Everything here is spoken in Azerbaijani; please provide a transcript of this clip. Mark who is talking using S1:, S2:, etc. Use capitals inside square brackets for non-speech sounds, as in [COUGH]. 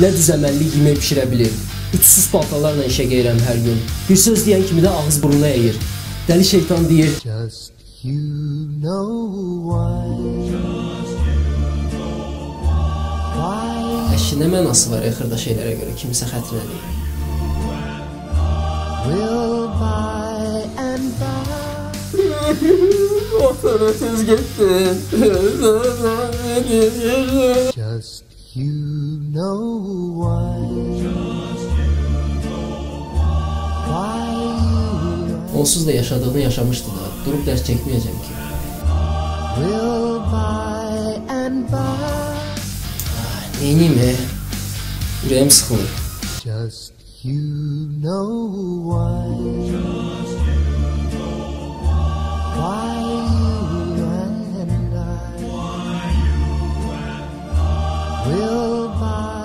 S1: Nə düzəməlli yemək bişirə bilir. Uçsuz paltalarla işə gəlirəm hər gün. Bir söz deyən kimi də ağız burnuna əyir. Dəli şeytan deyir,
S2: Just you know why. Why
S1: "Əşi nə mənası var xırda şeylərə görə kimisə xətrinə deyir."
S2: will by and by [LAUGHS]
S1: Otoratız [LAUGHS] getdi.
S2: just you know why. Why
S1: Onsuz da yaşadığını yaşamışdı da. Durub dərs çəkməyəcəm ki.
S2: will by and by
S1: Neyniyim he? Ürəyim sıxılır.
S2: just you know why. will buy.